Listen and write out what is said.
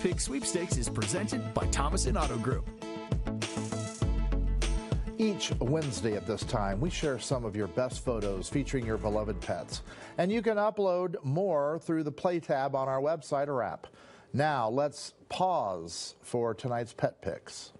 Pig Sweepstakes is presented by Thomason Auto Group. Each Wednesday at this time, we share some of your best photos featuring your beloved pets. And you can upload more through the Play tab on our website or app. Now, let's pause for tonight's pet pics.